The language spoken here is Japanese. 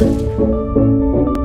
うん。